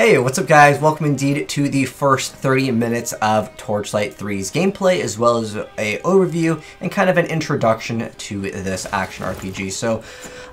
Hey, what's up guys? Welcome indeed to the first 30 minutes of Torchlight 3's gameplay, as well as a overview and kind of an introduction to this action RPG. So,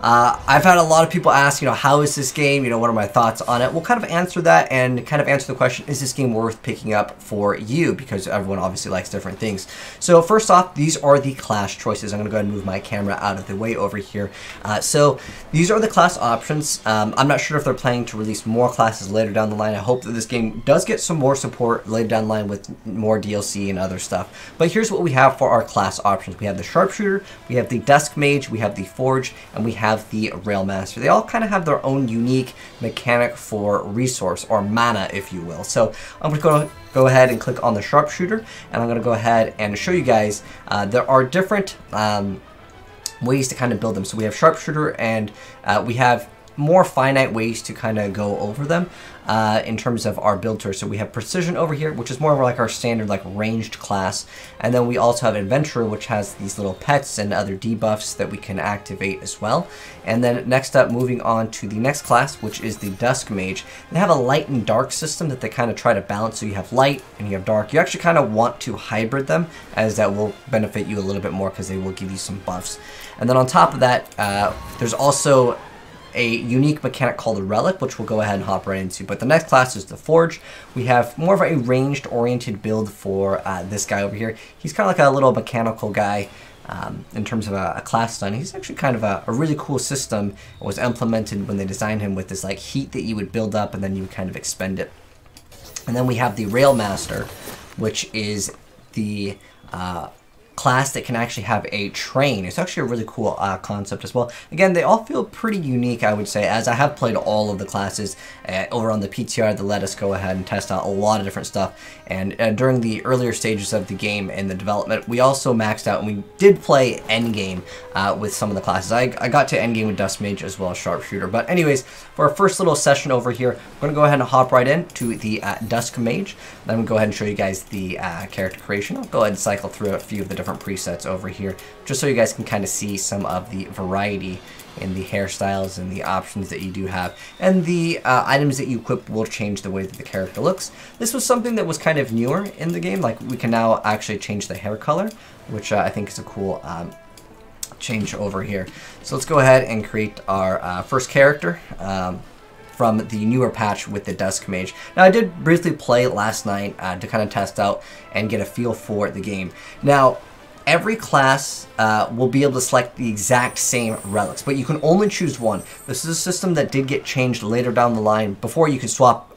uh, I've had a lot of people ask, you know, how is this game? You know, what are my thoughts on it? We'll kind of answer that and kind of answer the question, is this game worth picking up for you? Because everyone obviously likes different things. So first off, these are the class choices. I'm going to go ahead and move my camera out of the way over here. Uh, so these are the class options. Um, I'm not sure if they're planning to release more classes later down the line. I hope that this game does get some more support later down the line with more DLC and other stuff. But here's what we have for our class options. We have the Sharpshooter, we have the Dusk Mage, we have the Forge, and we have the Railmaster. They all kind of have their own unique mechanic for resource, or mana, if you will. So I'm going to go ahead and click on the Sharpshooter, and I'm going to go ahead and show you guys uh, there are different um, ways to kind of build them. So we have Sharpshooter, and uh, we have more finite ways to kind of go over them uh, in terms of our build tour. So we have Precision over here, which is more of like our standard like ranged class. And then we also have Adventurer, which has these little pets and other debuffs that we can activate as well. And then next up, moving on to the next class, which is the Dusk Mage. They have a light and dark system that they kind of try to balance. So you have light and you have dark. You actually kind of want to hybrid them as that will benefit you a little bit more because they will give you some buffs. And then on top of that, uh, there's also a unique mechanic called a Relic, which we'll go ahead and hop right into. But the next class is the Forge. We have more of a ranged oriented build for uh, this guy over here. He's kind of like a little mechanical guy. Um, in terms of a, a, class stun. He's actually kind of a, a, really cool system. It was implemented when they designed him with this like heat that you would build up and then you would kind of expend it. And then we have the Railmaster, which is the uh, class that can actually have a train. It's actually a really cool uh, concept as well. Again, they all feel pretty unique, I would say, as I have played all of the classes uh, over on the PTR that let us go ahead and test out a lot of different stuff. And uh, during the earlier stages of the game and the development, we also maxed out and we did play endgame uh, with some of the classes. I, I got to endgame with Dusk Mage as well as Sharpshooter. But anyways, for our first little session over here, I'm going to go ahead and hop right in to the uh, Dusk Mage. Then we'll go ahead and show you guys the uh, character creation. I'll go ahead and cycle through a few of the different presets over here, just so you guys can kind of see some of the variety in the hairstyles and the options that you do have. And the uh, items that you equip will change the way that the character looks. This was something that was kind of newer in the game, like we can now actually change the hair color, which uh, I think is a cool um, change over here. So let's go ahead and create our uh, first character. Um, from the newer patch with the Dusk Mage. Now, I did briefly play last night uh, to kind of test out and get a feel for the game. Now, every class uh, will be able to select the exact same relics, but you can only choose one. This is a system that did get changed later down the line. Before you could swap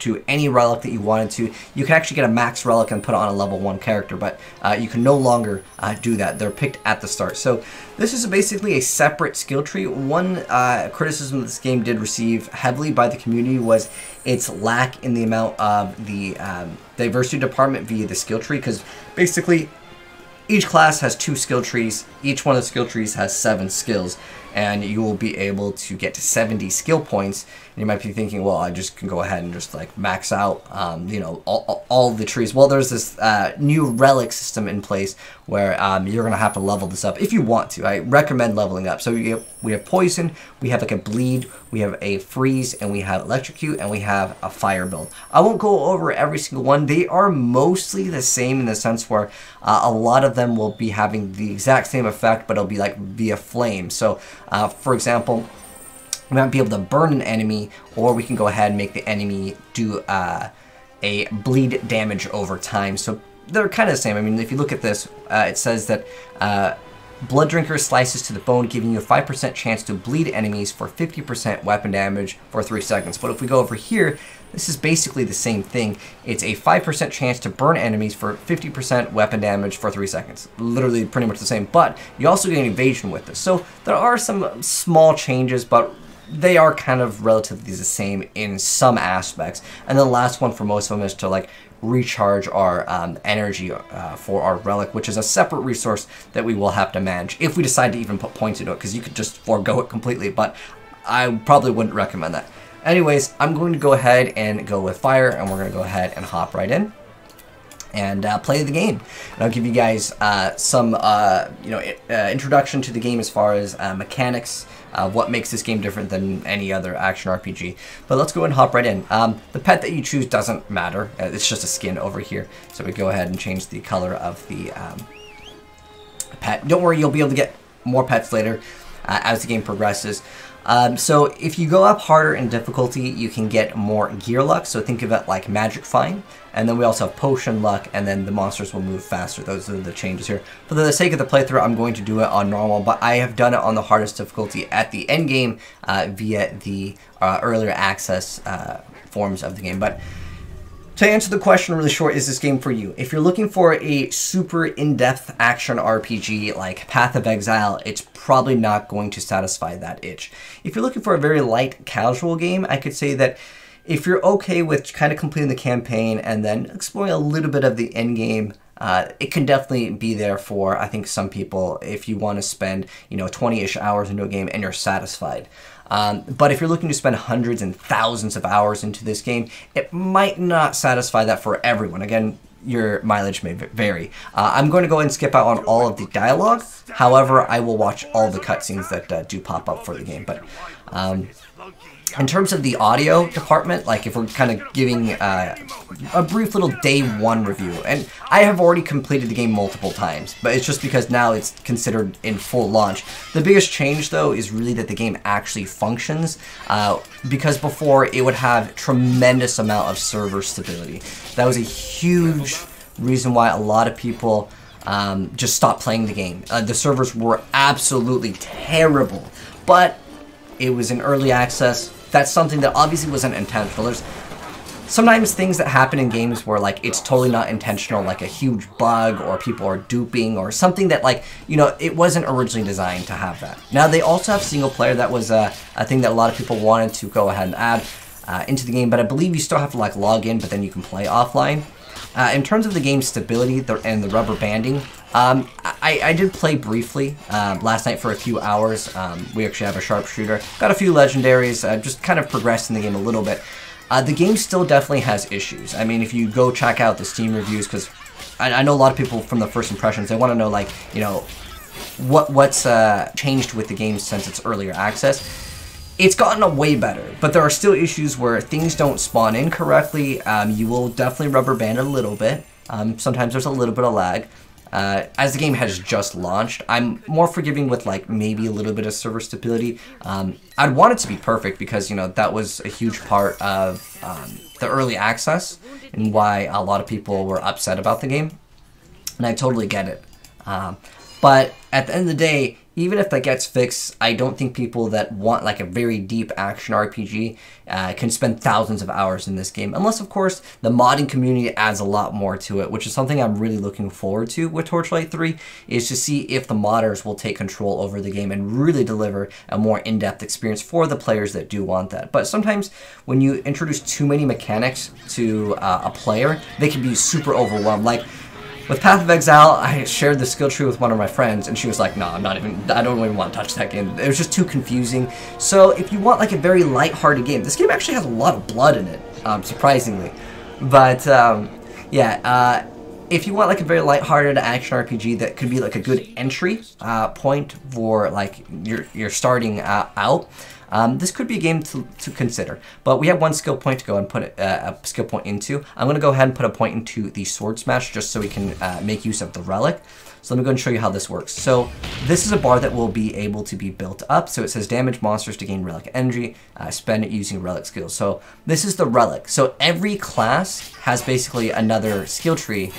to any relic that you wanted to. You can actually get a max relic and put it on a level 1 character, but uh, you can no longer uh, do that. They're picked at the start. So this is basically a separate skill tree. One uh, criticism this game did receive heavily by the community was its lack in the amount of the um, diversity department via the skill tree, because basically each class has two skill trees. Each one of the skill trees has seven skills, and you will be able to get to 70 skill points and you might be thinking, well, I just can go ahead and just like max out, um, you know, all, all the trees. Well, there's this uh, new relic system in place where um, you're gonna have to level this up if you want to. I recommend leveling up. So we have, we have poison, we have like a bleed, we have a freeze, and we have electrocute, and we have a fire build. I won't go over every single one. They are mostly the same in the sense where uh, a lot of them will be having the exact same effect, but it'll be like via flame. So, uh, for example, we might be able to burn an enemy, or we can go ahead and make the enemy do uh, a bleed damage over time. So they're kind of the same. I mean, if you look at this, uh, it says that uh, Blood Drinker slices to the bone, giving you a 5% chance to bleed enemies for 50% weapon damage for 3 seconds. But if we go over here, this is basically the same thing. It's a 5% chance to burn enemies for 50% weapon damage for 3 seconds. Literally pretty much the same, but you also get an evasion with this. So there are some small changes, but they are kind of relatively the same in some aspects. And the last one for most of them is to like recharge our um, energy uh, for our relic, which is a separate resource that we will have to manage if we decide to even put points into it, because you could just forego it completely, but I probably wouldn't recommend that. Anyways, I'm going to go ahead and go with fire, and we're going to go ahead and hop right in and uh, play the game. And I'll give you guys uh, some, uh, you know, uh, introduction to the game as far as uh, mechanics, uh, what makes this game different than any other action RPG. But let's go and hop right in. Um, the pet that you choose doesn't matter. Uh, it's just a skin over here. So we go ahead and change the color of the um, pet. Don't worry, you'll be able to get more pets later uh, as the game progresses. Um, so if you go up harder in difficulty, you can get more gear luck. So think of it like magic find. And then we also have potion luck, and then the monsters will move faster. Those are the changes here. For the sake of the playthrough, I'm going to do it on normal, but I have done it on the hardest difficulty at the end game uh, via the uh, earlier access uh, forms of the game. But to answer the question really short, is this game for you? If you're looking for a super in-depth action RPG like Path of Exile, it's probably not going to satisfy that itch. If you're looking for a very light, casual game, I could say that if you're okay with kind of completing the campaign and then exploring a little bit of the end game, uh, it can definitely be there for I think some people if you want to spend you know 20ish hours into a game and you're satisfied. Um, but if you're looking to spend hundreds and thousands of hours into this game, it might not satisfy that for everyone. Again, your mileage may vary. Uh, I'm going to go and skip out on all of the dialogue. However, I will watch all the cutscenes that uh, do pop up for the game. But um, in terms of the audio department, like if we're kind of giving uh, a brief little day one review, and I have already completed the game multiple times, but it's just because now it's considered in full launch. The biggest change though is really that the game actually functions, uh, because before it would have tremendous amount of server stability. That was a huge reason why a lot of people um, just stopped playing the game. Uh, the servers were absolutely terrible, but it was in early access that's something that obviously wasn't intentional. There's sometimes things that happen in games where like it's totally not intentional, like a huge bug or people are duping or something that like you know it wasn't originally designed to have that. Now they also have single player. That was a, a thing that a lot of people wanted to go ahead and add uh, into the game, but I believe you still have to like log in, but then you can play offline. Uh, in terms of the game's stability and the rubber banding, um, I, I, did play briefly uh, last night for a few hours. Um, we actually have a sharpshooter. Got a few legendaries, uh, just kind of progressed in the game a little bit. Uh, the game still definitely has issues. I mean, if you go check out the Steam reviews, because I, I, know a lot of people from the first impressions, they want to know, like, you know, what what's uh, changed with the game since its earlier access it's gotten a way better, but there are still issues where things don't spawn in correctly. Um, you will definitely rubber band a little bit. Um, sometimes there's a little bit of lag. Uh, as the game has just launched, I'm more forgiving with like maybe a little bit of server stability. Um, I'd want it to be perfect because you know that was a huge part of um, the early access and why a lot of people were upset about the game, and I totally get it. Um, but at the end of the day, even if that gets fixed, I don't think people that want like a very deep action RPG uh, can spend thousands of hours in this game. Unless, of course, the modding community adds a lot more to it, which is something I'm really looking forward to with Torchlight 3, is to see if the modders will take control over the game and really deliver a more in-depth experience for the players that do want that. But sometimes when you introduce too many mechanics to uh, a player, they can be super overwhelmed. Like, with Path of Exile, I shared the skill tree with one of my friends, and she was like, "No, I'm not even. I don't even want to touch that game. It was just too confusing." So, if you want like a very light-hearted game, this game actually has a lot of blood in it, um, surprisingly. But um, yeah, uh, if you want like a very light-hearted action RPG that could be like a good entry uh, point for like you're you're starting uh, out. Um, this could be a game to, to consider, but we have one skill point to go and put uh, a skill point into. I'm going to go ahead and put a point into the Sword Smash just so we can uh, make use of the Relic. So let me go and show you how this works. So this is a bar that will be able to be built up. So it says damage monsters to gain relic energy, uh, spend it using relic skills. So this is the relic. So every class has basically another skill tree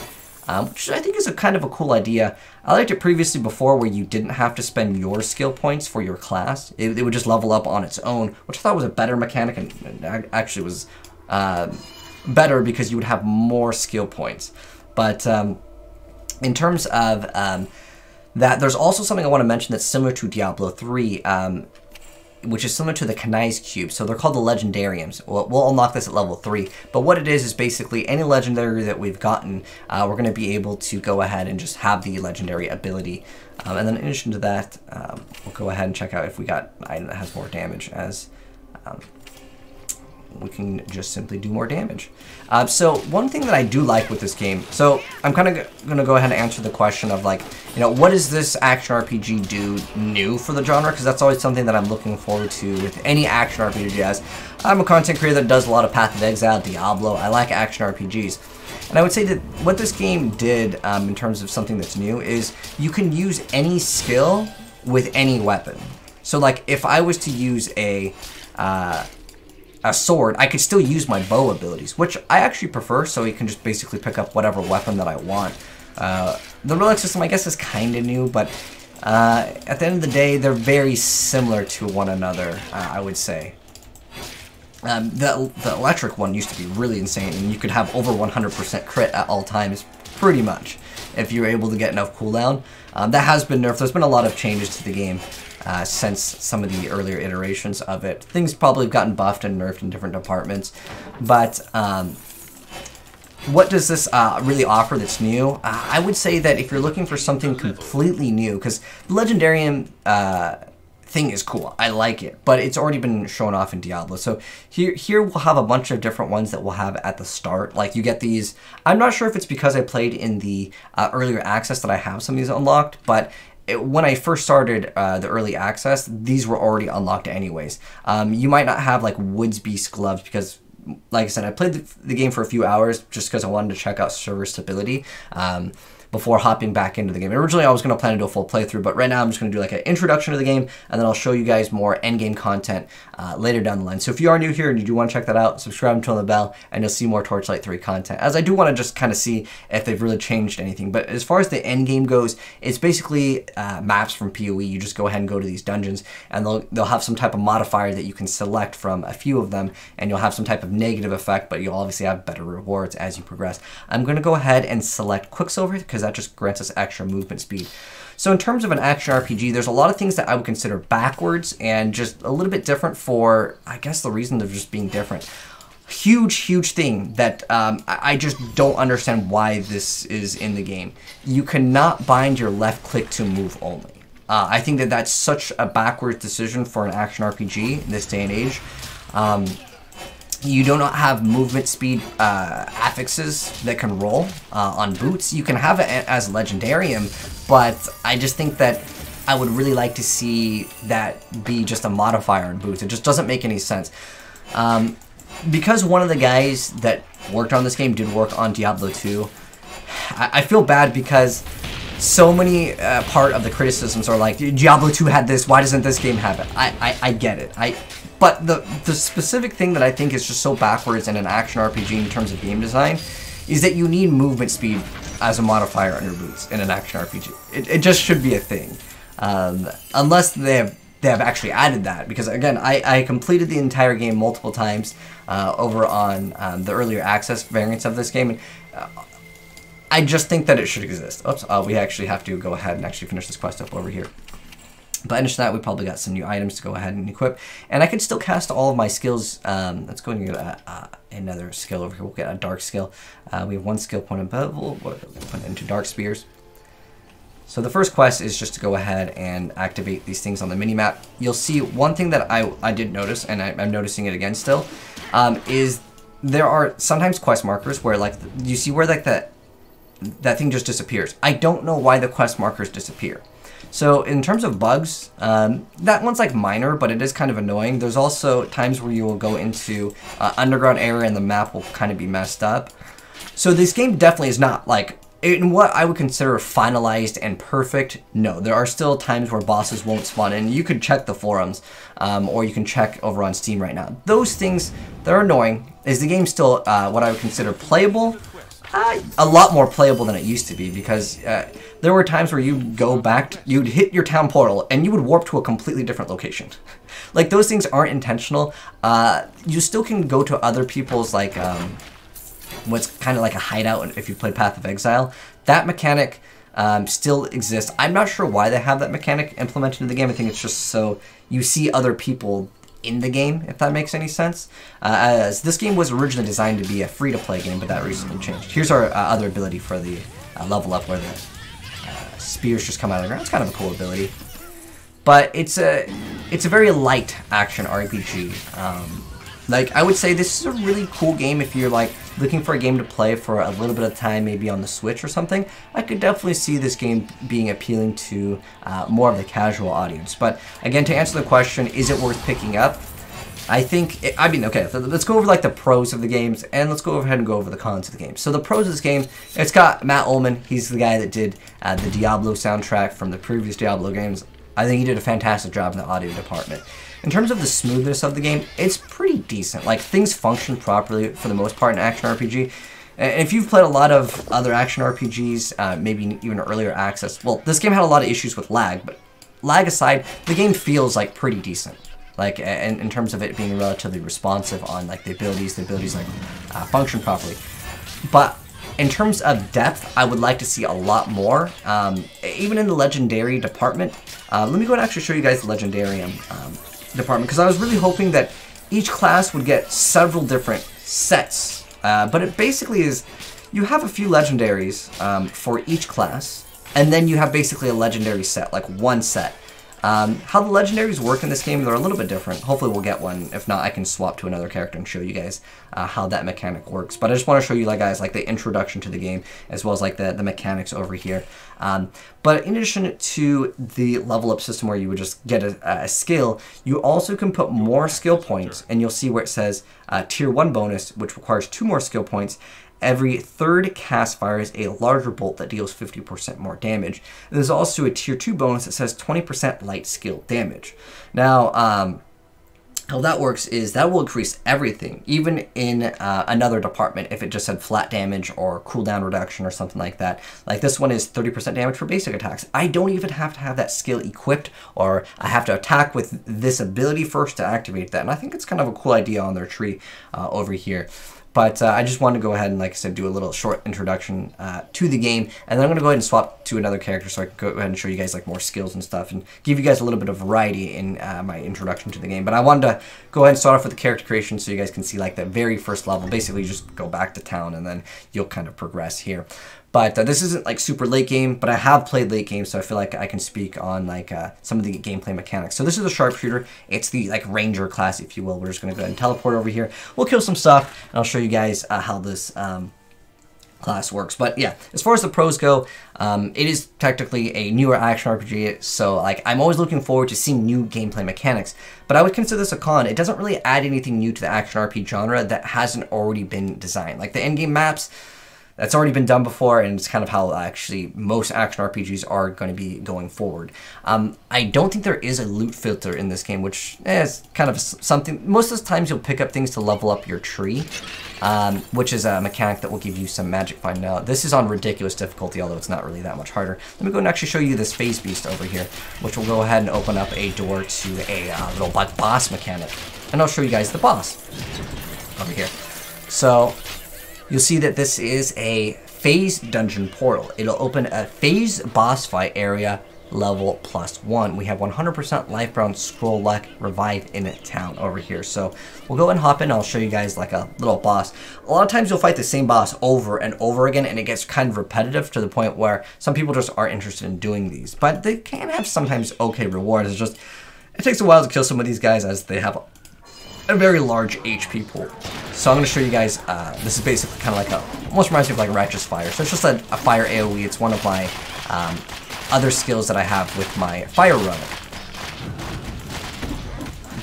um, which I think is a kind of a cool idea. I liked it previously before where you didn't have to spend your skill points for your class. It, it would just level up on its own, which I thought was a better mechanic and, and actually was uh, better because you would have more skill points. But um, in terms of um, that, there's also something I want to mention that's similar to Diablo 3. Which is similar to the Kanai's Cube. So they're called the Legendariums. We'll, we'll, unlock this at level 3. But what it is is basically any legendary that we've gotten, uh, we're going to be able to go ahead and just have the legendary ability. Um, and then in addition to that, um, we'll go ahead and check out if we got an item that has more damage as um, we can just simply do more damage. Uh, so one thing that I do like with this game, so I'm kind of going to go ahead and answer the question of like, you know, what does this action RPG do new for the genre? Because that's always something that I'm looking forward to with any action RPG as I'm a content creator that does a lot of Path of Exile, Diablo, I like action RPGs. And I would say that what this game did um, in terms of something that's new is you can use any skill with any weapon. So like if I was to use a uh, a sword, I could still use my bow abilities, which I actually prefer, so you can just basically pick up whatever weapon that I want. Uh, the relic system, I guess, is kind of new, but uh, at the end of the day, they're very similar to one another, uh, I would say. Um, the, the electric one used to be really insane, and you could have over 100% crit at all times, pretty much, if you're able to get enough cooldown. Um, that has been nerfed. There's been a lot of changes to the game uh, since some of the earlier iterations of it. Things probably have gotten buffed and nerfed in different departments, but um, what does this uh, really offer that's new? Uh, I would say that if you're looking for something completely new, because the Legendarium uh, thing is cool. I like it, but it's already been shown off in Diablo. So here, here we'll have a bunch of different ones that we'll have at the start. Like you get these. I'm not sure if it's because I played in the uh, earlier access that I have some of these unlocked, but it, when I first started uh, the early access, these were already unlocked anyways. Um, you might not have like Woods Beast gloves because like I said, I played the, the game for a few hours just because I wanted to check out server stability. Um, before hopping back into the game. Originally, I was going to plan to do a full playthrough, but right now I'm just going to do like an introduction to the game, and then I'll show you guys more endgame content uh, later down the line. So if you are new here and you do want to check that out, subscribe and turn on the bell, and you'll see more Torchlight 3 content, as I do want to just kind of see if they've really changed anything. But as far as the endgame goes, it's basically uh, maps from PoE. You just go ahead and go to these dungeons, and they'll, they'll have some type of modifier that you can select from a few of them, and you'll have some type of negative effect, but you'll obviously have better rewards as you progress. I'm going to go ahead and select Quicksilver, because that just grants us extra movement speed. So in terms of an action RPG, there's a lot of things that I would consider backwards and just a little bit different for, I guess, the reason of just being different. Huge, huge thing that um, I just don't understand why this is in the game. You cannot bind your left click to move only. Uh, I think that that's such a backwards decision for an action RPG in this day and age. Um, you do not have movement speed uh, affixes that can roll uh, on boots. You can have it as Legendarium, but I just think that I would really like to see that be just a modifier on boots. It just doesn't make any sense. Um, because one of the guys that worked on this game did work on Diablo 2, I, I feel bad because so many uh, part of the criticisms are like, Diablo 2 had this, why doesn't this game have it? I, I, I get it. I but the, the specific thing that I think is just so backwards in an action RPG in terms of game design is that you need movement speed as a modifier on your boots in an action RPG. It, it just should be a thing. Um, unless they have they have actually added that because again I, I completed the entire game multiple times uh, over on um, the earlier access variants of this game and uh, I just think that it should exist. Oops, uh, we actually have to go ahead and actually finish this quest up over here. But in that, we probably got some new items to go ahead and equip. And I can still cast all of my skills. Um, let's go and get a, uh, another skill over here. We'll get a dark skill. Uh, we have one skill point above. We'll put it into dark spears. So the first quest is just to go ahead and activate these things on the mini-map. You'll see one thing that I, I did notice, and I, am noticing it again still, um, is there are sometimes quest markers where like, you see where like that, that thing just disappears. I don't know why the quest markers disappear. So in terms of bugs, um, that one's like minor, but it is kind of annoying. There's also times where you will go into uh, underground area and the map will kind of be messed up. So this game definitely is not like in what I would consider finalized and perfect, no. There are still times where bosses won't spawn in. You could check the forums, um, or you can check over on Steam right now. Those things, they're annoying. Is the game still uh, what I would consider playable? A lot more playable than it used to be because uh, there were times where you'd go back, to, you'd hit your town portal, and you would warp to a completely different location. like, those things aren't intentional. Uh, you still can go to other people's, like, um, what's kind of like a hideout if you played Path of Exile. That mechanic um, still exists. I'm not sure why they have that mechanic implemented in the game. I think it's just so you see other people in the game, if that makes any sense. Uh, as this game was originally designed to be a free-to-play game, but that recently changed. Here's our uh, other ability for the uh, level up where the uh, spears just come out of the ground. It's kind of a cool ability. But it's a it's a very light action RPG. Um, Like, I would say this is a really cool game if you're, like, looking for a game to play for a little bit of time, maybe on the Switch or something. I could definitely see this game being appealing to uh, more of the casual audience. But, again, to answer the question, is it worth picking up? I think, it, I mean, okay, let's go over like the pros of the games, and let's go ahead and go over the cons of the game. So the pros of this game, it's got Matt Uelmen. He's the guy that did uh, the Diablo soundtrack from the previous Diablo games. I think he did a fantastic job in the audio department. In terms of the smoothness of the game, it's pretty decent. Like, things function properly for the most part in action RPG. And if you've played a lot of other action RPGs, uh, maybe even earlier access, well, this game had a lot of issues with lag, but lag aside, the game feels like pretty decent like in, in terms of it being relatively responsive on like the abilities, the abilities like uh, function properly. But in terms of depth, I would like to see a lot more. Um, even in the legendary department, uh, let me go and actually show you guys the legendarium um, department because I was really hoping that each class would get several different sets. Uh, but it basically is you have a few legendaries um, for each class, and then you have basically a legendary set, like one set. Um, how the legendaries work in this game, they're a little bit different. Hopefully we'll get one. If not, I can swap to another character and show you guys uh, how that mechanic works. But I just want to show you, like guys, like the introduction to the game, as well as like the, the mechanics over here. Um, but in addition to the level up system where you would just get a, a, skill, you also can put more skill points, and you'll see where it says uh, tier 1 bonus, which requires two more skill points, Every third cast fires a larger bolt that deals 50% more damage. And there's also a tier 2 bonus that says 20% light skill damage. Now, um, how that works is that will increase everything, even in uh, another department if it just said flat damage or cooldown reduction or something like that. Like this one is 30% damage for basic attacks. I don't even have to have that skill equipped or I have to attack with this ability first to activate that. And I think it's kind of a cool idea on their tree uh, over here. But uh, I just wanted to go ahead and, like I said, do a little short introduction uh, to the game. And then I'm going to go ahead and swap to another character so I can go ahead and show you guys like more skills and stuff and give you guys a little bit of variety in uh, my introduction to the game. But I wanted to go ahead and start off with the character creation so you guys can see like the very first level. Basically, you just go back to town and then you'll kind of progress here. But uh, this isn't like super late game, but I have played late game, so I feel like I can speak on like uh, some of the gameplay mechanics. So this is a sharpshooter. It's the like ranger class, if you will. We're just gonna go ahead and teleport over here. We'll kill some stuff, and I'll show you guys uh, how this um, class works. But yeah, as far as the pros go, um, it is technically a newer action RPG, so like I'm always looking forward to seeing new gameplay mechanics. But I would consider this a con. It doesn't really add anything new to the action RPG genre that hasn't already been designed. Like the endgame maps, that's already been done before, and it's kind of how actually most action RPGs are going to be going forward. Um, I don't think there is a loot filter in this game, which is kind of something. Most of the times you'll pick up things to level up your tree, um, which is a mechanic that will give you some magic find Now, This is on ridiculous difficulty, although it's not really that much harder. Let me go and actually show you this phase beast over here, which will go ahead and open up a door to a uh, little boss mechanic. And I'll show you guys the boss over here. So you'll see that this is a phase dungeon portal. It'll open a phase boss fight area level plus one. We have 100% life brown scroll luck revive in a town over here. So we'll go and hop in. I'll show you guys like a little boss. A lot of times you'll fight the same boss over and over again and it gets kind of repetitive to the point where some people just aren't interested in doing these. But they can have sometimes okay rewards. It's just, it takes a while to kill some of these guys as they have a very large HP pool. So I'm going to show you guys, uh, this is basically kind of like a, almost reminds me of like Righteous Fire. So it's just a, a fire AoE. It's one of my um, other skills that I have with my Fire Runner.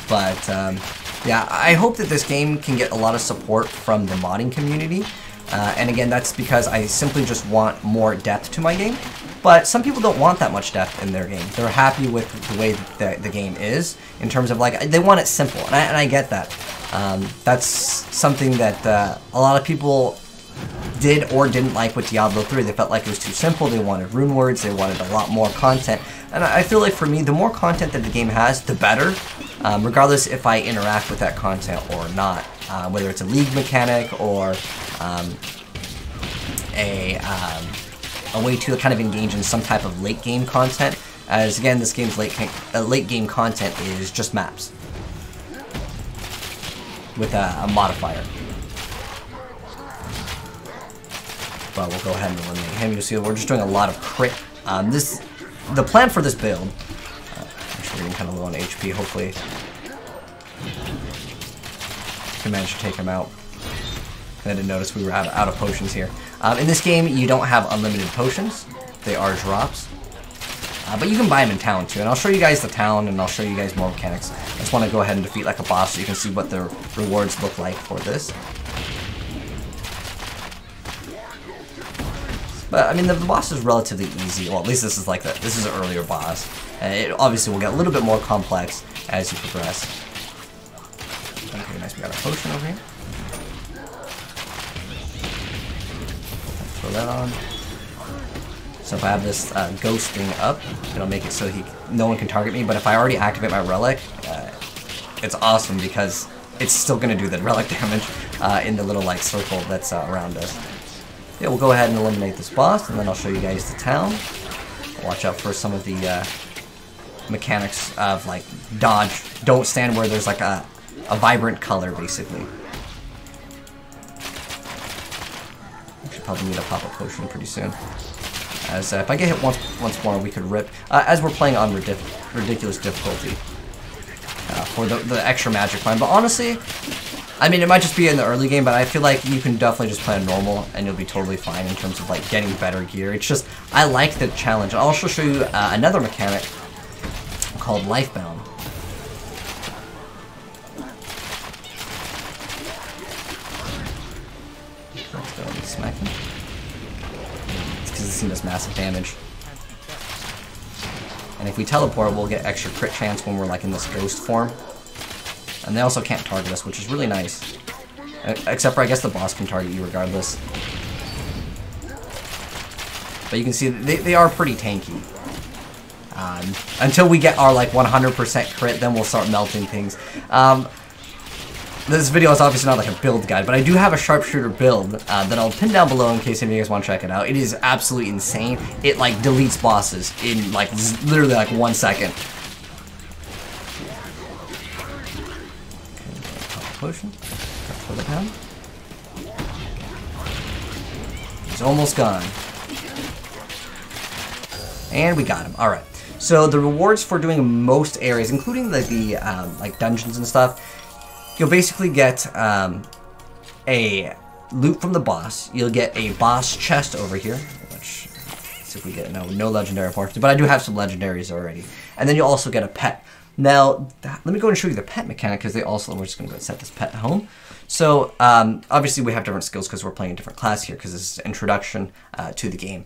But um, yeah, I hope that this game can get a lot of support from the modding community. Uh, and again, that's because I simply just want more depth to my game. But some people don't want that much depth in their game. They're happy with the way the, the game is in terms of like, they want it simple. And I, and I get that. Um, that's something that uh, a lot of people did or didn't like with Diablo 3. They felt like it was too simple. They wanted rune words. They wanted a lot more content. And I feel like for me, the more content that the game has, the better. Um, regardless if I interact with that content or not. Uh, whether it's a league mechanic or um, a, um, a way to kind of engage in some type of late game content. As again, this game's late, uh, late game content is just maps with a, a modifier. But we'll go ahead and eliminate him. You'll see we're just doing a lot of crit. Um, this, the plan for this build, uh, actually getting kind of low on HP, hopefully. can manage to take him out. I didn't notice we were out, out of potions here. Um, in this game, you don't have unlimited potions. They are drops. Uh, but you can buy them in town too, and I'll show you guys the town, and I'll show you guys more mechanics. I just want to go ahead and defeat like a boss so you can see what the rewards look like for this. But, I mean, the, the boss is relatively easy. Well, at least this is like the, this is an earlier boss. It obviously will get a little bit more complex as you progress. Okay, nice. We got a potion over here. Throw that on. So if I have this uh, ghost thing up, it'll make it so he no one can target me. But if I already activate my relic, uh, it's awesome because it's still going to do the relic damage uh, in the little like circle that's uh, around us. Yeah, we'll go ahead and eliminate this boss, and then I'll show you guys the town. Watch out for some of the uh, mechanics of like dodge. Don't stand where there's like a, a vibrant color, basically. Should probably need a pop-up potion pretty soon. As uh, if I get hit once once more, we could rip. Uh, as we're playing on ridiculous difficulty uh, for the, the extra magic plan. But honestly, I mean, it might just be in the early game, but I feel like you can definitely just play on normal and you'll be totally fine in terms of like getting better gear. It's just, I like the challenge. I'll also show you uh, another mechanic called Lifebound. Let's because does massive damage. And if we teleport, we'll get extra crit chance when we're like in this ghost form. And they also can't target us, which is really nice. Except for, I guess, the boss can target you regardless. But you can see, they, they are pretty tanky. Um, until we get our, like, 100% crit, then we'll start melting things. Um, this video is obviously not like a build guide, but I do have a sharpshooter build uh, that I'll pin down below in case any of you guys want to check it out. It is absolutely insane. It like deletes bosses in like literally like one second. Potion. The down. He's almost gone. And we got him. All right. So the rewards for doing most areas, including the, the um, like dungeons and stuff, you'll basically get um, a loot from the boss. You'll get a boss chest over here, which, see if we get, no, no legendary fortunes, but I do have some legendaries already. And then you'll also get a pet. Now, let me go and show you the pet mechanic, because they also, we're just going to go set this pet home. So, um, obviously we have different skills because we're playing a different class here, because this is introduction uh, to the game.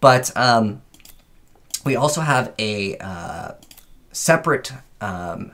But, um, we also have a uh, separate um,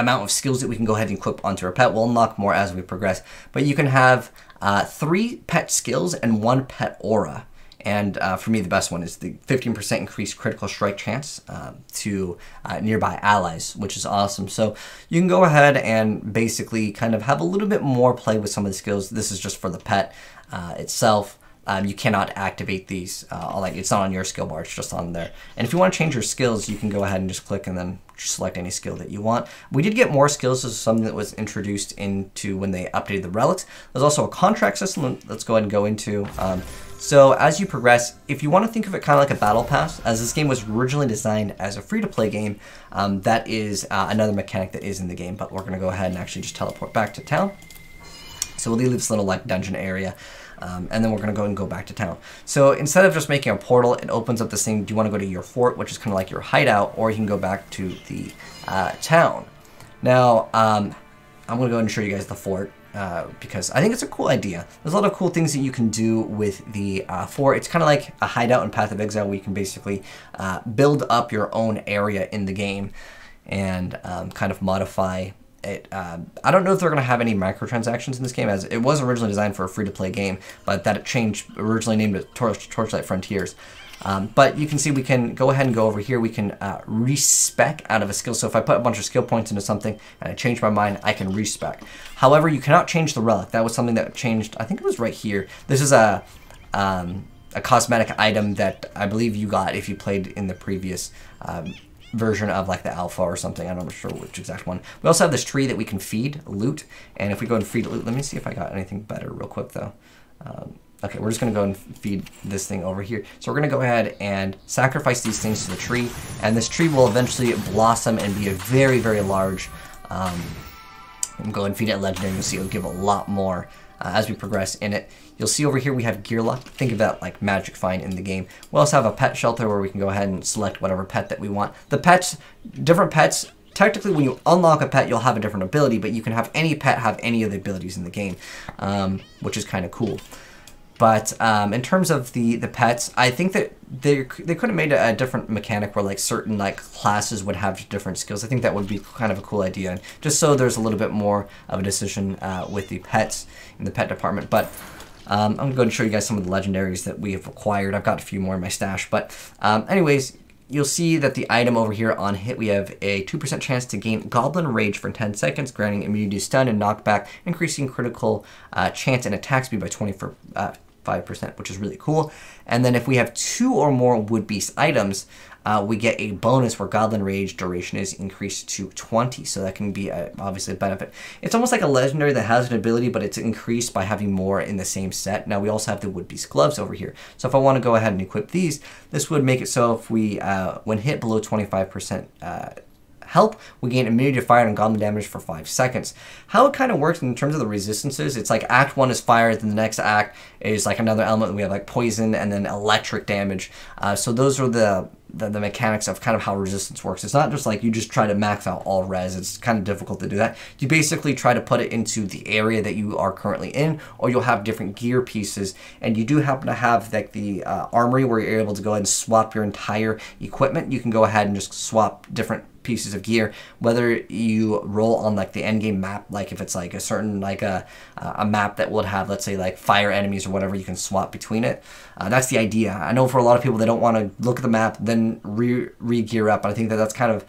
amount of skills that we can go ahead and equip onto our pet. We'll unlock more as we progress, but you can have uh, three pet skills and one pet aura. And uh, for me, the best one is the 15% increased critical strike chance uh, to uh, nearby allies, which is awesome. So you can go ahead and basically kind of have a little bit more play with some of the skills. This is just for the pet uh, itself um, you cannot activate these. Uh, like it's not on your skill bar; it's just on there. And if you want to change your skills, you can go ahead and just click and then select any skill that you want. We did get more skills. This is something that was introduced into when they updated the relics. There's also a contract system. Let's go ahead and go into. Um, so as you progress, if you want to think of it kind of like a battle pass, as this game was originally designed as a free-to-play game, um, that is uh, another mechanic that is in the game. But we're going to go ahead and actually just teleport back to town. So we'll leave this little like dungeon area. Um, and then we're going to go and go back to town. So instead of just making a portal, it opens up this thing. Do you want to go to your fort, which is kind of like your hideout, or you can go back to the uh, town. Now, um, I'm going to go and show you guys the fort. Uh, because I think it's a cool idea. There's a lot of cool things that you can do with the uh, fort. It's kind of like a hideout in Path of Exile where you can basically uh, build up your own area in the game and um, kind of modify it, uh, I don't know if they're going to have any microtransactions in this game, as it was originally designed for a free-to-play game, but that it changed, originally named it Torch, Torchlight Frontiers. Um, but you can see we can go ahead and go over here. We can uh, respec out of a skill. So if I put a bunch of skill points into something and I change my mind, I can respec. However, you cannot change the relic. That was something that changed. I think it was right here. This is a um, a cosmetic item that I believe you got if you played in the previous um, version of like the alpha or something. I'm not sure which exact one. We also have this tree that we can feed loot. And if we go and feed loot, let me see if I got anything better real quick though. Um, okay, we're just gonna go and feed this thing over here. So we're gonna go ahead and sacrifice these things to the tree. And this tree will eventually blossom and be a very, very large um, go and feed it legendary, you'll see it'll give a lot more uh, as we progress in it. You'll see over here we have gear luck. Think of that like magic find in the game. We also have a pet shelter where we can go ahead and select whatever pet that we want. The pets, different pets, technically when you unlock a pet you'll have a different ability, but you can have any pet have any of the abilities in the game, um, which is kind of cool. But um, in terms of the the pets, I think that they they could have made a, a, different mechanic where like certain like classes would have different skills. I think that would be kind of a cool idea, just so there's a little bit more of a decision uh, with the pets in the pet department. But um, I'm going to go and show you guys some of the legendaries that we have acquired. I've got a few more in my stash, but um, anyways, you'll see that the item over here on hit, we have a 2% chance to gain Goblin Rage for 10 seconds, granting immunity to stun and knockback, increasing critical uh, chance and attack speed by 20 for, uh, 5%, which is really cool. And then if we have two or more Wood Beast items, uh, we get a bonus where Goblin Rage duration is increased to 20, so that can be a, obviously a benefit. It's almost like a legendary that has an ability, but it's increased by having more in the same set. Now we also have the Wood Beast gloves over here, so if I want to go ahead and equip these, this would make it so if we, uh, when hit below 25% uh, help, we gain immunity to fire and goblin damage for 5 seconds. How it kind of works in terms of the resistances, it's like act 1 is fire, then the next act is like another element. We have like poison and then electric damage. Uh, so those are the, the, the mechanics of kind of how resistance works. It's not just like you just try to max out all res. It's kind of difficult to do that. You basically try to put it into the area that you are currently in, or you'll have different gear pieces. And you do happen to have like the uh, armory where you're able to go ahead and swap your entire equipment. You can go ahead and just swap different pieces of gear, whether you roll on like the end game map, like if it's like a certain like a a map that would have let's say like fire enemies or whatever, you can swap between it. Uh, that's the idea. I know for a lot of people they don't want to look at the map then re re gear up. But I think that that's kind of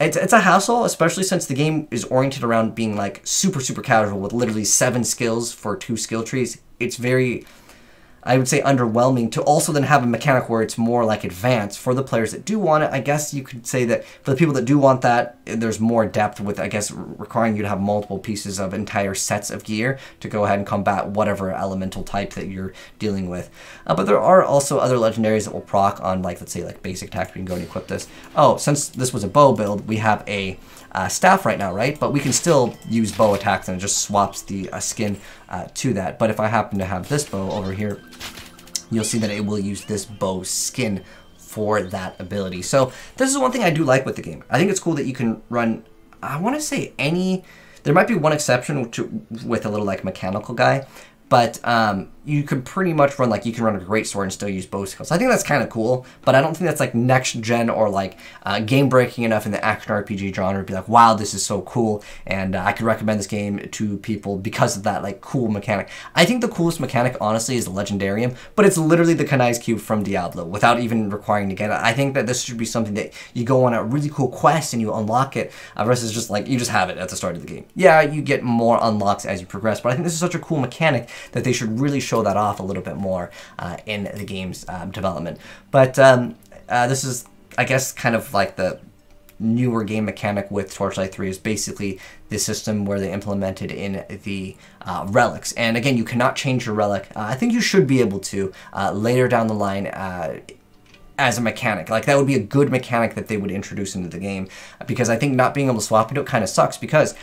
it's, it's a hassle, especially since the game is oriented around being like super super casual with literally seven skills for two skill trees. It's very I would say underwhelming to also then have a mechanic where it's more like advanced for the players that do want it. I guess you could say that for the people that do want that, there's more depth with, I guess, requiring you to have multiple pieces of entire sets of gear to go ahead and combat whatever elemental type that you're dealing with. Uh, but there are also other legendaries that will proc on, like, let's say, like basic attack. We can go and equip this. Oh, since this was a bow build, we have a uh, staff right now, right? But we can still use bow attacks and it just swaps the uh, skin uh, to that. But if I happen to have this bow over here, you'll see that it will use this bow skin for that ability. So this is one thing I do like with the game. I think it's cool that you can run, I want to say any, there might be one exception to, with a little like mechanical guy, but um, you could pretty much run like you can run a great sword and still use bow skills. I think that's kind of cool, but I don't think that's like next gen or like uh, game breaking enough in the action RPG genre to be like, wow, this is so cool, and uh, I could recommend this game to people because of that like cool mechanic. I think the coolest mechanic, honestly, is the Legendarium, but it's literally the Kanai's Cube from Diablo without even requiring to get it. I think that this should be something that you go on a really cool quest and you unlock it uh, versus just like you just have it at the start of the game. Yeah, you get more unlocks as you progress, but I think this is such a cool mechanic that they should really show that off a little bit more uh, in the game's um, development. But um, uh, this is, I guess, kind of like the newer game mechanic with Torchlight 3 is basically the system where they implemented in the uh, relics. And again, you cannot change your relic. Uh, I think you should be able to uh, later down the line uh, as a mechanic. Like that would be a good mechanic that they would introduce into the game because I think not being able to swap it kind of sucks because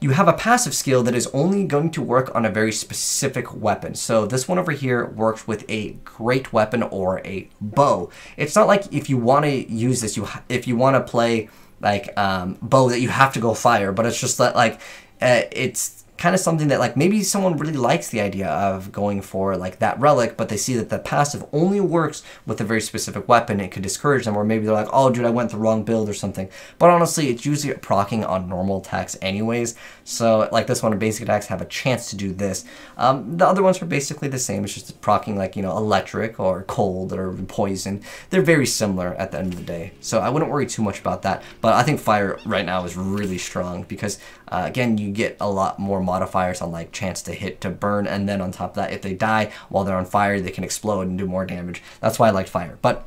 you have a passive skill that is only going to work on a very specific weapon. So this one over here works with a great weapon or a bow. It's not like if you want to use this, you if you want to play like um, bow that you have to go fire, but it's just that like uh, it's kind of something that like maybe someone really likes the idea of going for like that relic, but they see that the passive only works with a very specific weapon. It could discourage them, or maybe they're like, oh, dude, I went the wrong build or something. But honestly, it's usually procking on normal attacks anyways. So like this one, basic attacks have a chance to do this. Um, the other ones are basically the same. It's just procking like, you know, electric or cold or poison. They're very similar at the end of the day. So I wouldn't worry too much about that. But I think fire right now is really strong because uh, again, you get a lot more modifiers on like chance to hit to burn, and then on top of that, if they die while they're on fire, they can explode and do more damage. That's why I liked fire. But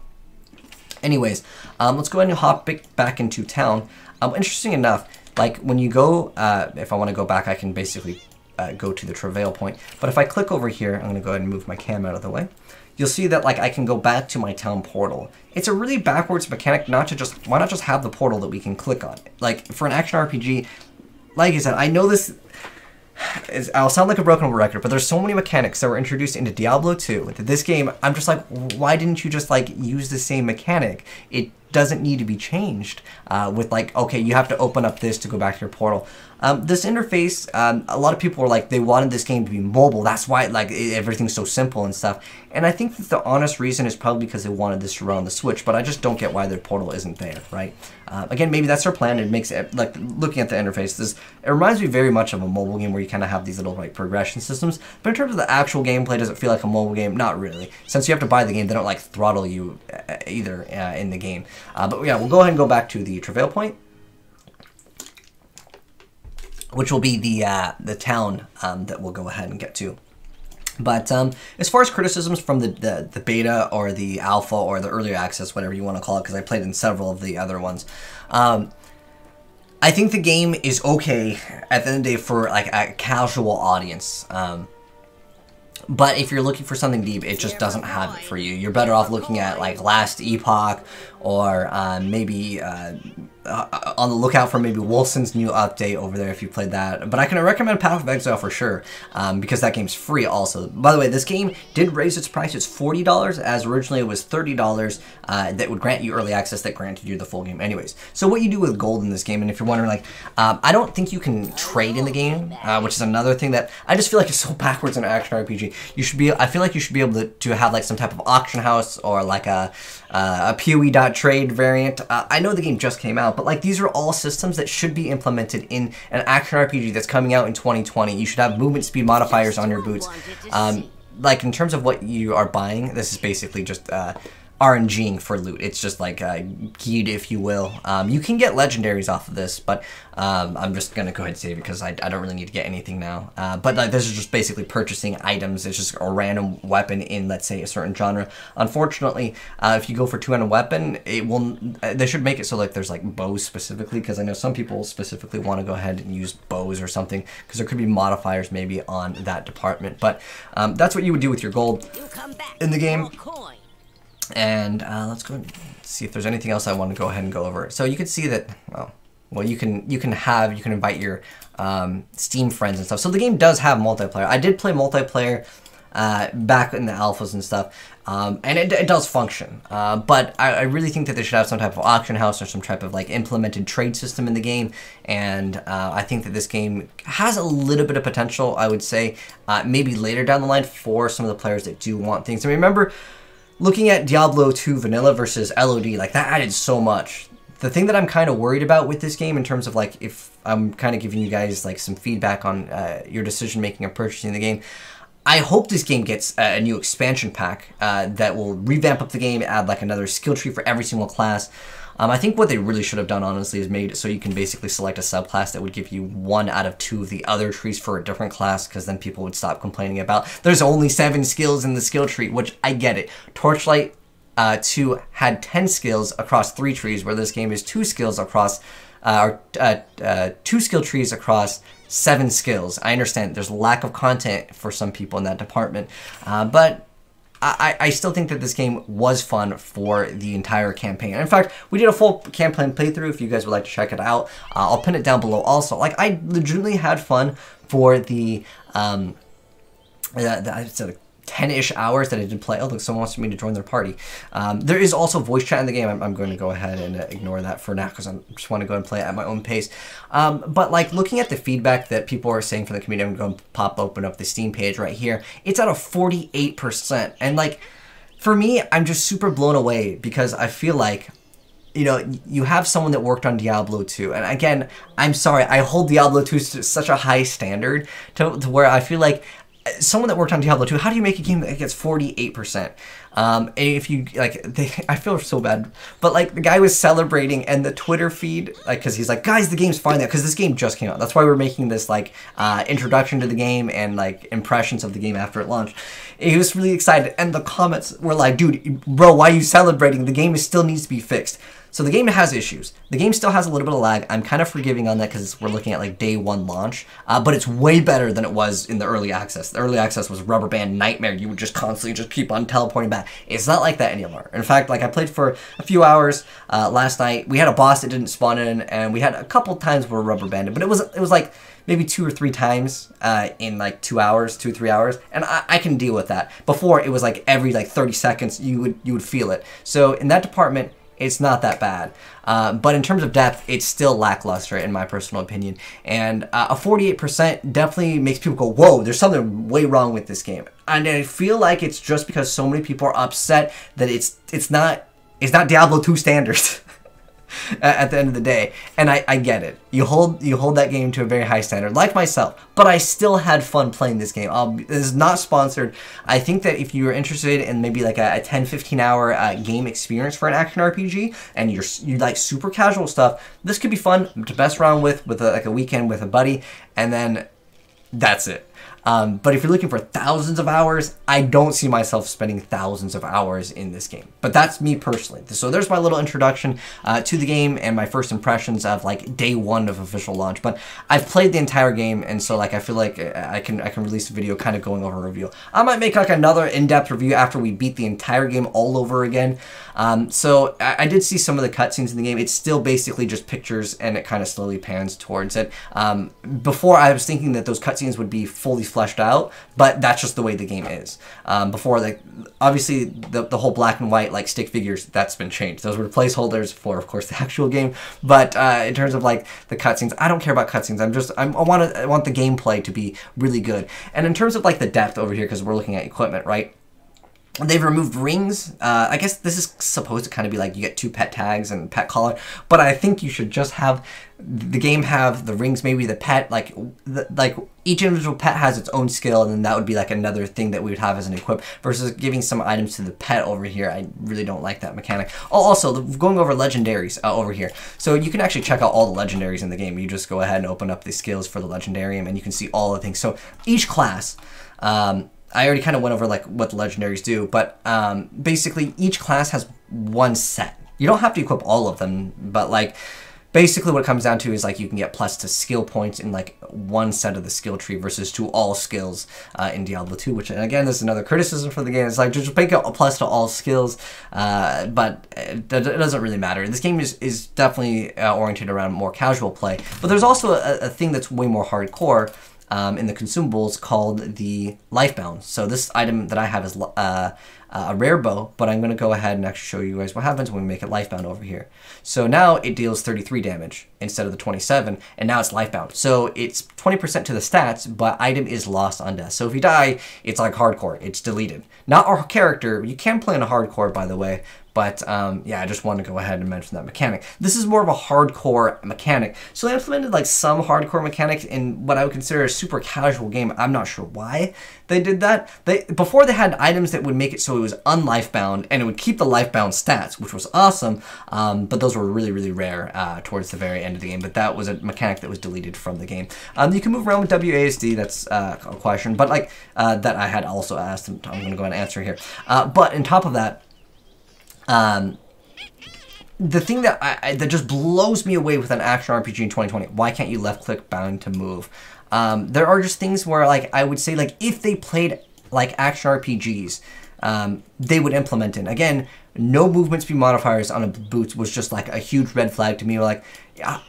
anyways, um, let's go ahead and hop back into town. Um, interesting enough, like when you go, uh, if I want to go back, I can basically uh, go to the travail point. But if I click over here, I'm going to go ahead and move my cam out of the way. You'll see that like I can go back to my town portal. It's a really backwards mechanic not to just, why not just have the portal that we can click on? Like for an action RPG, like I said, I know this. I'll sound like a broken record, but there's so many mechanics that were introduced into Diablo 2 that this game, I'm just like, why didn't you just like use the same mechanic? It doesn't need to be changed uh, with like, okay, you have to open up this to go back to your portal. Um, this interface, um, a lot of people were like, they wanted this game to be mobile. That's why like everything's so simple and stuff. And I think that the honest reason is probably because they wanted this to run on the Switch, but I just don't get why their portal isn't there, right? Uh, again, maybe that's their plan. It makes it, like, looking at the interface, this, it reminds me very much of a mobile game where you kind of have these little, like, progression systems. But in terms of the actual gameplay, does it feel like a mobile game? Not really. Since you have to buy the game, they don't, like, throttle you either uh, in the game. Uh, but yeah, we'll go ahead and go back to the Travail Point which will be the uh, the town um, that we'll go ahead and get to. But um, as far as criticisms from the, the, the, beta or the alpha or the earlier access, whatever you want to call it, because I played in several of the other ones, um, I think the game is okay at the end of the day for like a casual audience. Um, but if you're looking for something deep, it just doesn't have it for you. You're better off looking at like Last Epoch or uh, maybe uh, uh, on the lookout for maybe Wolcen's new update over there if you played that. But I can recommend Path of Exile for sure, um, because that game's free also. By the way, this game did raise its price. It's $40, as originally it was $30 uh, that would grant you early access that granted you the full game anyways. So what you do with gold in this game, and if you're wondering, like, um, I don't think you can trade in the game, uh, which is another thing that I just feel like is so backwards in an action RPG. You should be, I feel like you should be able to, to have like some type of auction house or like a, uh, a PoE.trade variant. Uh, I know the game just came out, but like these are all systems that should be implemented in an action RPG that's coming out in 2020. You should have movement speed modifiers on your boots. Um, like in terms of what you are buying, this is basically just uh, RNGing for loot. It's just like uh, keyed, if you will. Um, you can get legendaries off of this, but um, I'm just gonna go ahead and save it because I, I don't really need to get anything now. Uh, but like, this is just basically purchasing items. It's just a random weapon in, let's say, a certain genre. Unfortunately, uh, if you go for two-handed weapon, it will. Uh, they should make it so like there's like bows specifically because I know some people specifically want to go ahead and use bows or something because there could be modifiers maybe on that department. But um, that's what you would do with your gold in the game. And uh, let's go and see if there's anything else I want to go ahead and go over. So you can see that, well, well, you can you can have you can invite your um, Steam friends and stuff. So the game does have multiplayer. I did play multiplayer uh, back in the alphas and stuff, um, and it, it, does function. Uh, but I, I, really think that they should have some type of auction house or some type of like implemented trade system in the game. And uh, I think that this game has a little bit of potential. I would say uh, maybe later down the line for some of the players that do want things. Mean, remember looking at Diablo 2 vanilla versus LOD, like that added so much. The thing that I'm kind of worried about with this game in terms of like if I'm kind of giving you guys like some feedback on uh, your decision making and purchasing the game, I hope this game gets a new expansion pack uh, that will revamp up the game, add like another skill tree for every single class. Um, I think what they really should have done, honestly, is made so you can basically select a subclass that would give you one out of two of the other trees for a different class, because then people would stop complaining about there's only seven skills in the skill tree, which I get it. Torchlight uh, 2 had 10 skills across three trees, where this game is two skills across, uh, or uh, uh, two skill trees across seven skills. I understand there's lack of content for some people in that department, uh, but I, I still think that this game was fun for the entire campaign. In fact, we did a full campaign playthrough if you guys would like to check it out. Uh, I'll pin it down below also. Like, I legitimately had fun for the, um, uh, the, 10-ish hours that I did play. Oh, look, someone wants me to join their party. Um, there is also voice chat in the game. I'm, I'm going to go ahead and uh, ignore that for now because I just want to go and play it at my own pace. Um, but like looking at the feedback that people are saying from the community, I'm going to pop open up the Steam page right here. It's at a 48%. And like, for me, I'm just super blown away because I feel like you know, you have someone that worked on Diablo 2. And again, I'm sorry, I hold Diablo 2 to such a high standard to, to where I feel like someone that worked on Diablo 2, how do you make a game that gets 48%? Um, if you, like, they, I feel so bad, but, like, the guy was celebrating, and the Twitter feed, like, because he's like, guys, the game's fine now, because this game just came out. That's why we're making this, like, uh, introduction to the game and, like, impressions of the game after it launched. He was really excited, and the comments were like, dude, bro, why are you celebrating? The game still needs to be fixed. So the game has issues. The game still has a little bit of lag. I'm kind of forgiving on that because we're looking at like day one launch, uh, but it's way better than it was in the early access. The early access was rubber band nightmare. You would just constantly just keep on teleporting back. It's not like that anymore. In fact, like I played for a few hours uh, last night. We had a boss that didn't spawn in, and we had a couple times where rubber banded, but it was it was like maybe two or three times uh, in like two hours, two three hours, and I, I, can deal with that. Before it was like every like 30 seconds you would you would feel it. So in that department, it's not that bad. Uh, but in terms of depth, it's still lackluster in my personal opinion. And uh, a 48% definitely makes people go, whoa, there's something way wrong with this game. And I feel like it's just because so many people are upset that it's it's not it's not Diablo 2 standards. at the end of the day. And I, I get it. You hold you hold that game to a very high standard, like myself. But I still had fun playing this game. I'll, this is not sponsored. I think that if you're interested in maybe like a, a 10, 15 hour uh, game experience for an action RPG, and you're you like super casual stuff, this could be fun to best around with with a, like a weekend with a buddy, and then that's it. Um, but if you're looking for thousands of hours, I don't see myself spending thousands of hours in this game. But that's me personally. So there's my little introduction uh, to the game and my first impressions of like day one of official launch. But I've played the entire game, and so like I feel like uh, I can I can release a video kind of going over a review. I might make like another in-depth review after we beat the entire game all over again. Um, so I, I, did see some of the cutscenes in the game. It's still basically just pictures, and it kind of slowly pans towards it. Um, before I was thinking that those cutscenes would be fully fleshed out, but that's just the way the game is. Um, before, like, obviously, the, the whole black and white, like, stick figures, that's been changed. Those were placeholders for, of course, the actual game. But uh, in terms of, like, the cutscenes, I don't care about cutscenes. I'm just, I'm, I want to, I want the gameplay to be really good. And in terms of, like, the depth over here, because we're looking at equipment, right? They've removed rings. Uh, I guess this is supposed to kind of be like you get two pet tags and pet collar, but I think you should just have the game have the rings, maybe the pet, like the, like each individual pet has its own skill, and then that would be like another thing that we would have as an equip. Versus giving some items to the pet over here, I really don't like that mechanic. Oh, also going over legendaries uh, over here, so you can actually check out all the legendaries in the game. You just go ahead and open up the skills for the legendarium, and you can see all the things. So each class. Um, I already kind of went over like what the legendaries do, but um, basically each class has one set. You don't have to equip all of them, but like basically what it comes down to is like you can get plus to skill points in like one set of the skill tree versus to all skills uh, in Diablo 2 which again this is another criticism for the game it's like just make a plus to all skills uh, but it, it, doesn't really matter this game is, is definitely uh, oriented around more casual play but there's also a, a thing that's way more hardcore um, in the consumables called the Lifebound. So this item that I have is uh, a rare bow, but I'm going to go ahead and actually show you guys what happens when we make it Lifebound over here. So now it deals 33 damage instead of the 27, and now it's Lifebound. So it's 20% to the stats, but item is lost on death. So if you die, it's like hardcore. It's deleted. Not our character. You can play in a hardcore, by the way, but um, yeah, I just wanted to go ahead and mention that mechanic. This is more of a hardcore mechanic. So they implemented like some hardcore mechanics in what I would consider a super casual game. I'm not sure why they did that. They Before they had items that would make it so it was unlifebound and it would keep the lifebound stats, which was awesome, um, but those were really, really rare uh, towards the very end of the game. But that was a mechanic that was deleted from the game. Um, you can move around with WASD, that's uh, a question, but like uh, that I had also asked, I'm going to go and answer here. Uh, but on top of that, um, the thing that I, I, that just blows me away with an action RPG in 2020, why can't you left click bound to move? Um, there are just things where like I would say like if they played like action RPGs, um, they would implement it. Again, no movement speed modifiers on a boot was just like a huge red flag to me. Like,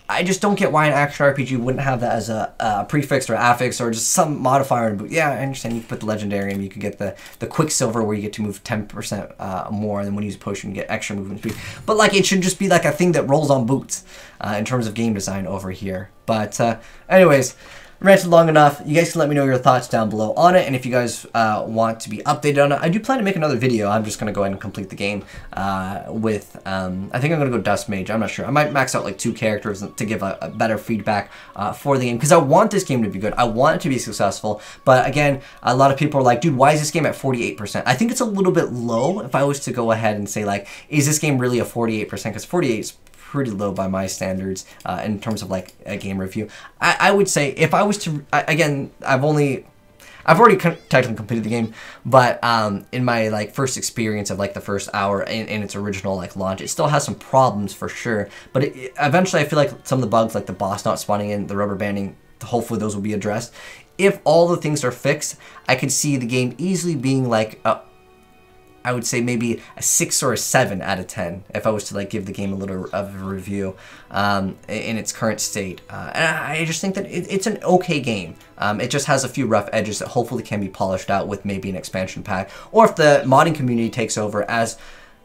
I just don't get why an action RPG wouldn't have that as a, a prefix or affix or just some modifier in boot. Yeah, I understand you can put the legendary and you can get the, the quicksilver where you get to move 10% uh, more, than when you use a potion you get extra movement speed. But like, it should just be like a thing that rolls on boots uh, in terms of game design over here. But uh, anyways, ranted long enough. You guys can let me know your thoughts down below on it, and if you guys uh, want to be updated on it, I do plan to make another video. I'm just going to go ahead and complete the game uh, with, um, I think I'm going to go Dust Mage. I'm not sure. I might max out like two characters to give a, a better feedback uh, for the game, because I want this game to be good. I want it to be successful, but again, a lot of people are like, dude, why is this game at 48%? I think it's a little bit low if I was to go ahead and say like, is this game really a 48%? Because 48 is pretty low by my standards uh, in terms of like a game review. I, I would say if I was to, I, again, I've only I've already technically completed the game, but um, in my like first experience of like the first hour in, in its original like launch, it still has some problems for sure. But it, it, eventually, I feel like some of the bugs, like the boss not spawning in, the rubber banding, hopefully those will be addressed. If all the things are fixed, I could see the game easily being like a I would say maybe a six or a seven out of ten if I was to like give the game a little of a review um, in its current state. Uh, and I just think that it, it's an okay game. Um, it just has a few rough edges that hopefully can be polished out with maybe an expansion pack, or if the modding community takes over. As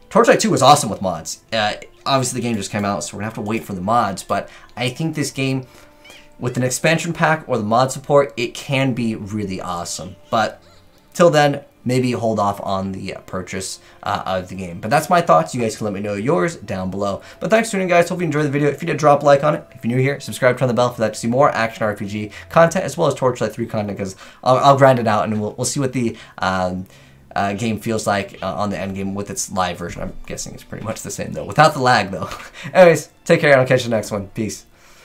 Torchlight 2 was awesome with mods. Uh, obviously, the game just came out, so we're gonna have to wait for the mods. But I think this game with an expansion pack or the mod support, it can be really awesome. But till then, maybe hold off on the purchase uh, of the game. But that's my thoughts. You guys can let me know yours down below. But thanks for tuning guys. Hope you enjoyed the video. If you did, drop a like on it. If you're new here, subscribe, turn the bell for that to see more action RPG content as well as Torchlight 3 content because I'll, I'll, grind it out and we'll, we'll see what the um, uh, game feels like uh, on the end game with its live version. I'm guessing it's pretty much the same though, without the lag though. Anyways, take care and I'll catch you next one. Peace.